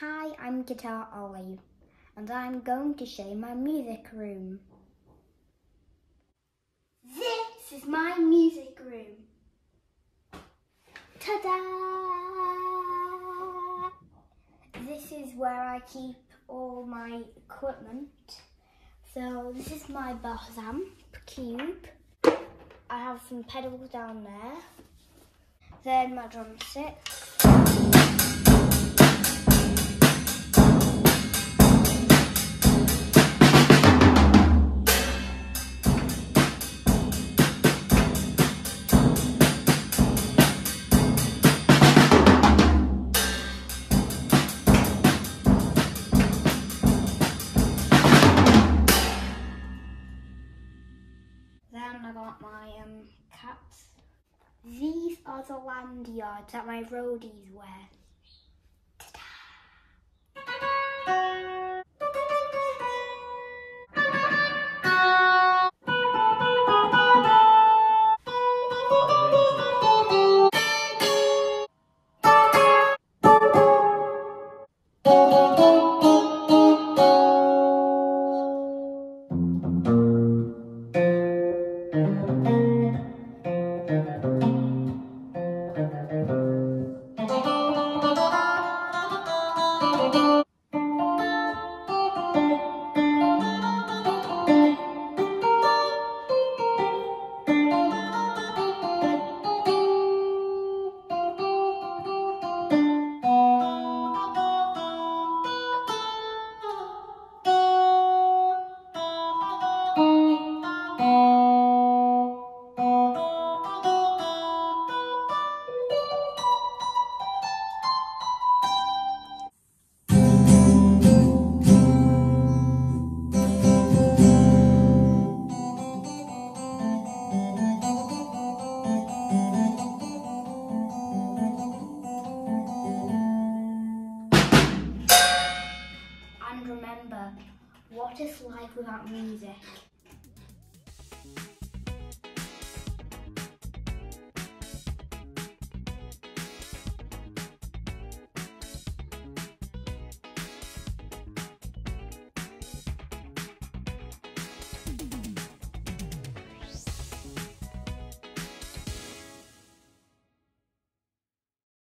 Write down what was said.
Hi, I'm Guitar Olly, and I'm going to show you my music room. This is my music room. Ta-da! This is where I keep all my equipment. So this is my bass amp cube. I have some pedals down there. Then my drumsticks. Then I got my um, cats. These are the lanyards that my roadies wear. And remember, what is life without music?